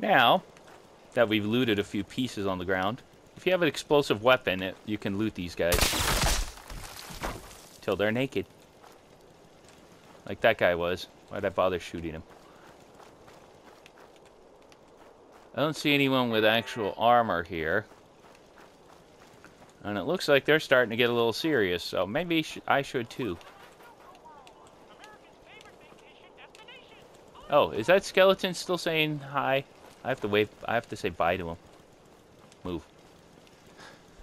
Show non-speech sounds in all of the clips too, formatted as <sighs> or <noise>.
Now that we've looted a few pieces on the ground, if you have an explosive weapon, it, you can loot these guys. Till they're naked. Like that guy was. Why'd I bother shooting him? I don't see anyone with actual armor here. And it looks like they're starting to get a little serious, so maybe sh I should too. Oh, is that skeleton still saying hi? I have to wave. I have to say bye to him. Move.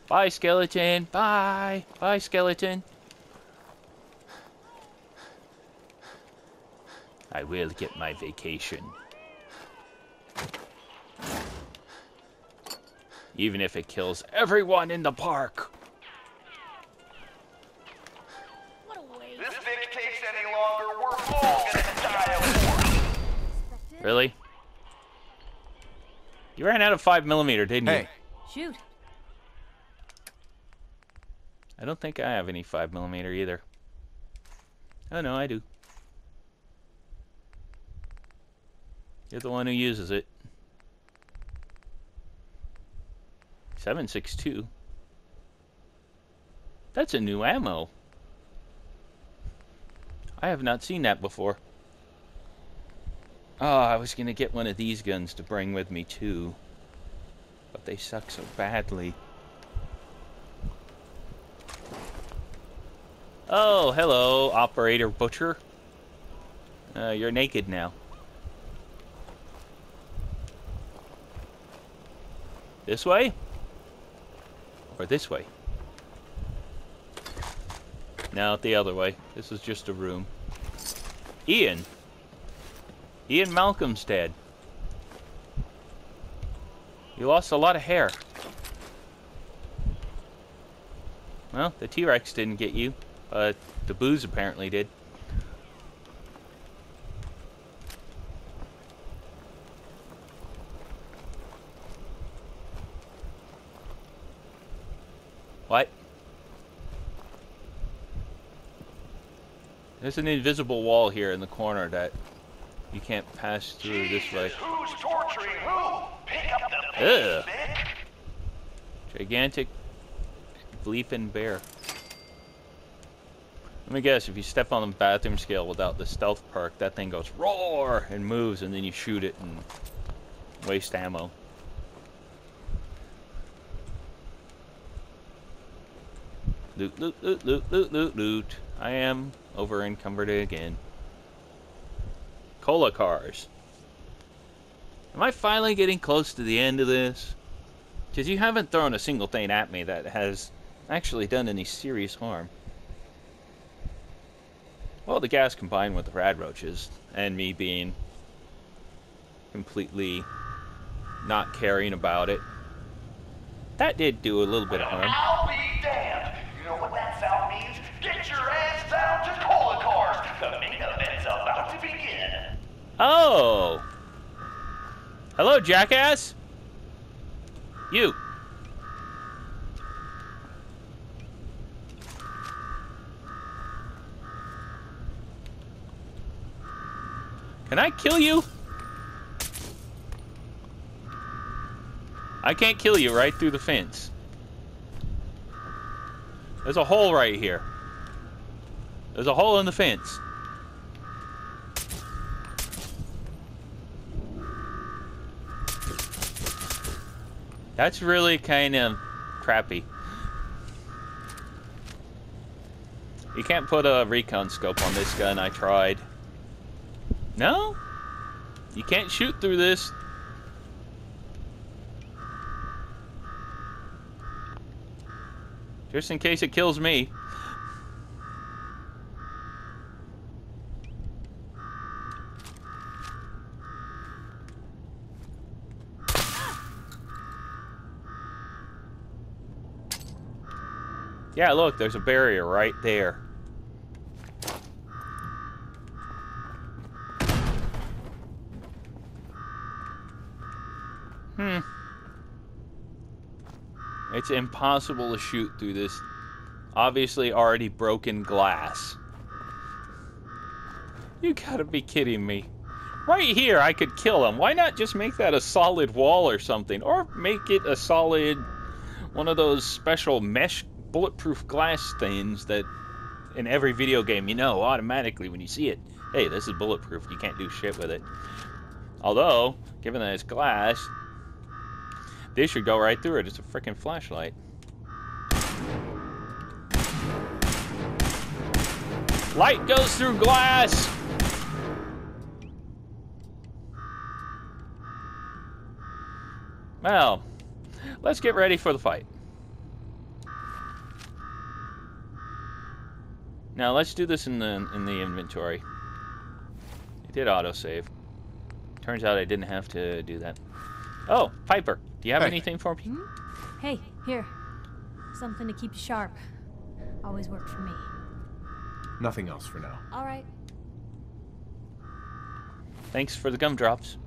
Bye, skeleton. Bye. Bye, skeleton. I will get my vacation. Even if it kills everyone in the park. What a waste. This dictates any longer, we're all gonna die of war. Really? You ran out of 5 millimeter, didn't you? Shoot. I don't think I have any 5 millimeter either. Oh no, I do. You're the one who uses it. 762. That's a new ammo. I have not seen that before. Oh, I was gonna get one of these guns to bring with me too. But they suck so badly. Oh, hello, Operator Butcher. Uh, you're naked now. This way? Or this way? No, the other way. This is just a room. Ian! Ian Malcolm's dead. You lost a lot of hair. Well, the T-Rex didn't get you. Uh, the booze apparently did. What? There's an invisible wall here in the corner that you can't pass through this way. Who's torturing who? Pick up the Ugh. Gigantic bleeping bear. Let me guess, if you step on the bathroom scale without the stealth perk, that thing goes roar and moves, and then you shoot it and waste ammo. Loot, loot, loot, loot, loot, loot, loot. I am over encumbered again. Cola cars. Am I finally getting close to the end of this? Because you haven't thrown a single thing at me that has actually done any serious harm. Well, the gas combined with the rad roaches and me being completely not caring about it, that did do a little bit of harm. Oh! Hello, jackass! You! Can I kill you? I can't kill you right through the fence. There's a hole right here. There's a hole in the fence. That's really kind of crappy. You can't put a recon scope on this gun, I tried. No? You can't shoot through this. Just in case it kills me. Yeah, look, there's a barrier right there. Hmm. It's impossible to shoot through this obviously already broken glass. You gotta be kidding me. Right here, I could kill him. Why not just make that a solid wall or something? Or make it a solid, one of those special mesh bulletproof glass things that in every video game you know automatically when you see it. Hey, this is bulletproof. You can't do shit with it. Although, given that it's glass, this should go right through it. It's a freaking flashlight. Light goes through glass! Well, let's get ready for the fight. Now let's do this in the in the inventory. It did autosave. Turns out I didn't have to do that. Oh, Piper, do you have Hey. anything for me? Hmm? Hey, here. Something to keep you sharp. Always worked for me. Nothing else for now. All right. Thanks for the gumdrops.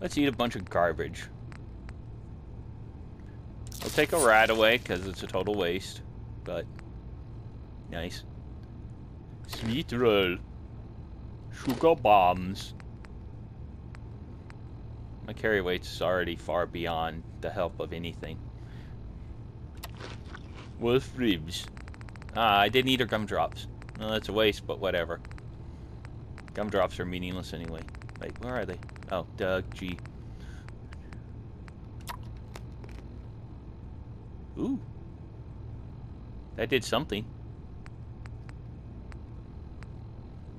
Let's eat a bunch of garbage. We'll take a rat away because it's a total waste, but nice. Sweet roll. Sugar bombs. My carry weight's already far beyond the help of anything. Wolf ribs. Ah, I didn't eat her gumdrops. No, that's a waste, but whatever. Gumdrops are meaningless anyway. Wait, where are they? Oh, Doug G. Ooh. That did something.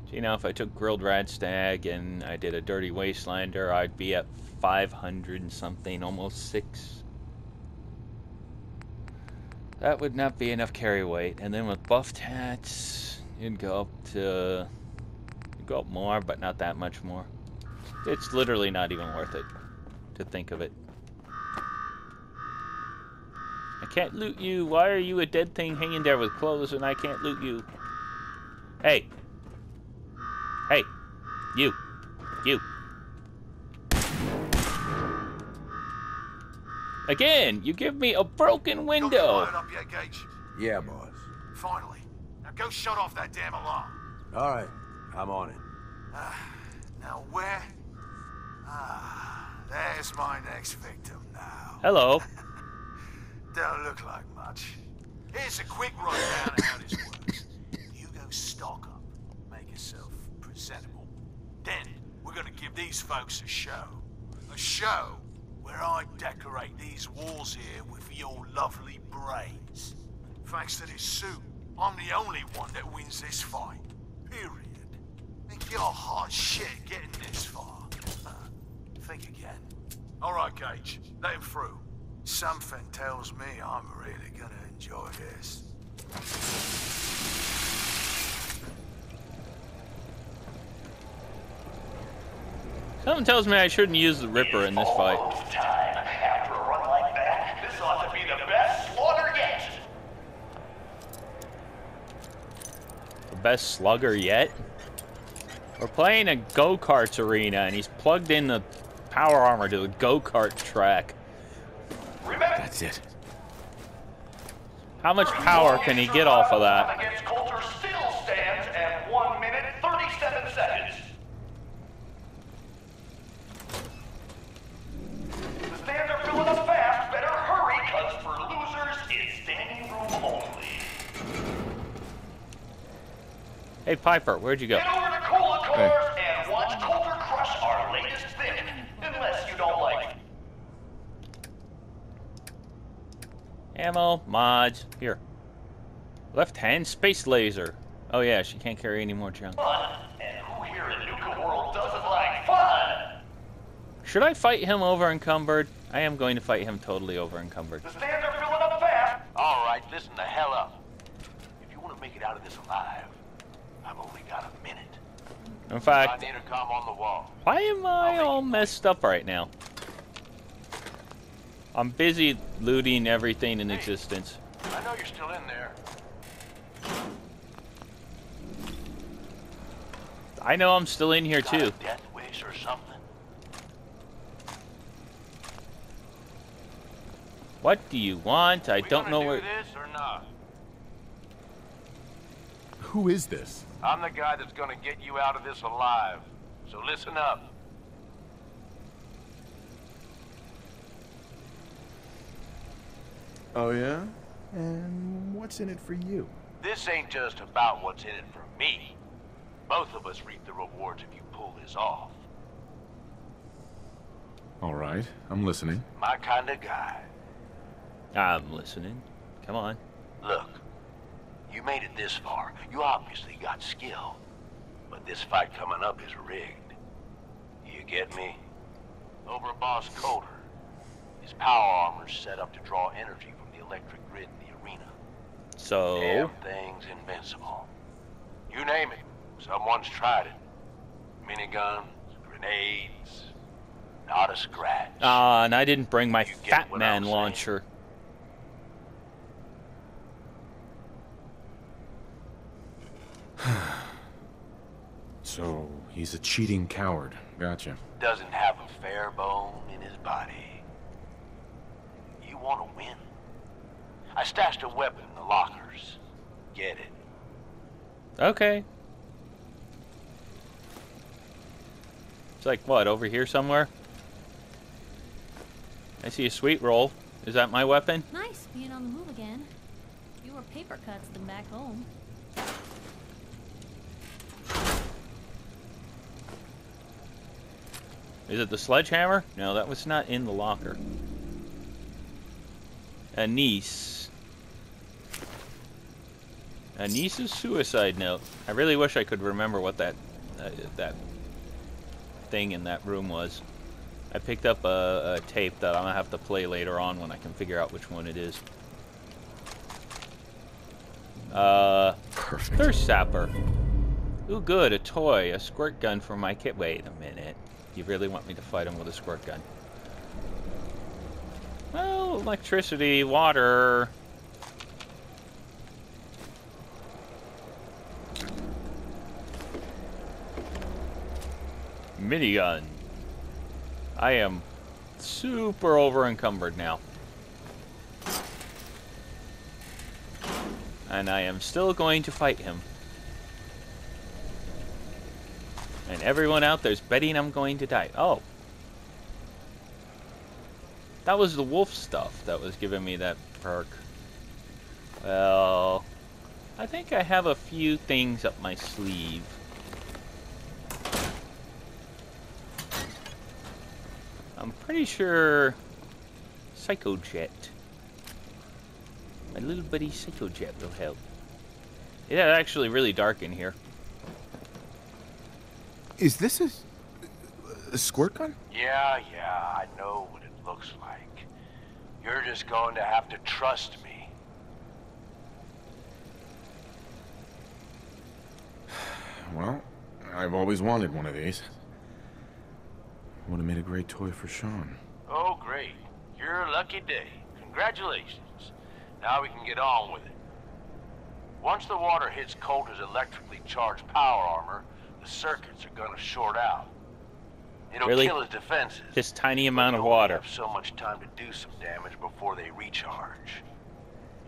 See, now if I took grilled radstag and I did a dirty wastelander, I'd be at 500 and something, almost 6. That would not be enough carry weight. And then with buffed hats, you'd go up to... You'd go up more, but not that much more. It's literally not even worth it to think of it. I can't loot you. Why are you a dead thing hanging there with clothes and I can't loot you? Hey. Hey. You. You. Again, you give me a broken window. up yet, Gage? Yeah, boss. Finally. Now go shut off that damn alarm. All right, I'm on it. Now where? Ah, there's my next victim now. Hello. <laughs> Don't look like much. Here's a quick rundown of how this works. You go stock up, make yourself presentable. Then we're gonna give these folks a show. A show where I decorate these walls here with your lovely brains. Thanks to this suit, I'm the only one that wins this fight. Period. Think you're hot shit getting this far. Uh, think again. All right, Gage. Let him through. Something tells me I'm really gonna enjoy this. Something tells me I shouldn't use the Ripper in this fight. Almost time. After a run like that, this ought to be the best slaughter yet. The best slugger yet? We're playing a go-karts arena and he's plugged in the power armor to the go-kart track. Remember, That's it. How much power can he get off of that? Against Colter still stands at 1 minute 37 seconds. The stands are filling up fast. Better hurry, cause for losers, it's standing room only. Hey Piper, where'd you go? Get over to Cola Cars and watch Colter crush our latest thing. Unless you don't like Ammo, mods, here. Left hand space laser. Oh yeah, she can't carry any more junk. fun. And who here in Nuka World doesn't like fun? Should I fight him over encumbered? I am going to fight him totally over encumbered. The stands are filling up fast. All right, listen the hell up. If you want to make it out of this alive, I've only got a minute. In fact, on the wall. why am I all messed up right now? I'm busy looting everything in existence. I know you're still in there. I know I'm still in here Got a too. death wish or something? What do you want? I We don't know do where. this or not? Who is this? I'm the guy that's gonna get you out of this alive. So listen up. Oh, yeah? And what's in it for you? This ain't just about what's in it for me. Both of us reap the rewards if you pull this off. All right, I'm listening. My kind of guy. I'm listening. Come on. Look, you made it this far. You obviously got skill. But this fight coming up is rigged. You get me? Over Boss Colter. His power armor's set up to draw energy from the electric grid in the arena. So, Damn thing's invincible. You name it. Someone's tried it. Miniguns, grenades. Not a scratch. ah, and I didn't bring my You Fat Man launcher. <sighs> So, he's a cheating coward. Gotcha. Doesn't have a fair bone in his body. You want to win? I stashed a weapon in the lockers. Get it. Okay. It's like what over here somewhere. I see a sweet roll. Is that my weapon? Nice being on the move again. Fewer paper cuts than back home. Is it the sledgehammer? No, that was not in the locker. A niece. A niece's suicide note. I really wish I could remember what that uh, that thing in that room was. I picked up a, a tape that I'm gonna have to play later on when I can figure out which one it is. Uh, Perfect. Thirst Zapper. Ooh, good, a toy, a squirt gun for my kit. Wait a minute. You really want me to fight him with a squirt gun? Well, electricity, water. Minigun. I am super over encumbered now. And I am still going to fight him. And everyone out there's betting I'm going to die. Oh. That was the wolf stuff that was giving me that perk. Well, I think I have a few things up my sleeve. I'm pretty sure Psychojet. My little buddy Psychojet will help. It's actually really dark in here. Is this a, a squirt gun? Yeah, yeah, I know what it looks like. You're just going to have to trust me. <sighs> Well, I've always wanted one of these. Would have made a great toy for Shaun. Oh, great. You're lucky day. Congratulations. Now we can get on with it. Once the water hits Colter's electrically charged power armor, the circuits are gonna short out. It'll Really? kill his defenses. This tiny amount of water. have so much time to do some damage before they recharge.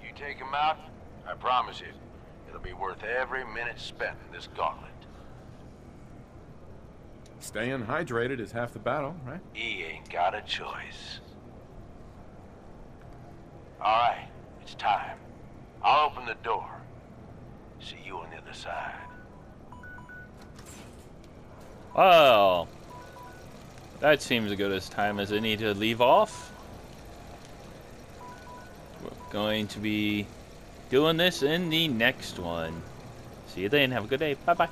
You take him out, I promise you, it'll be worth every minute spent in this gauntlet. Staying hydrated is half the battle, right? He ain't got a choice. All right, it's time. I'll open the door. See you on the other side. Well, that seems as good as time as any to leave off. We're going to be doing this in the next one. See you then. Have a good day. Bye bye.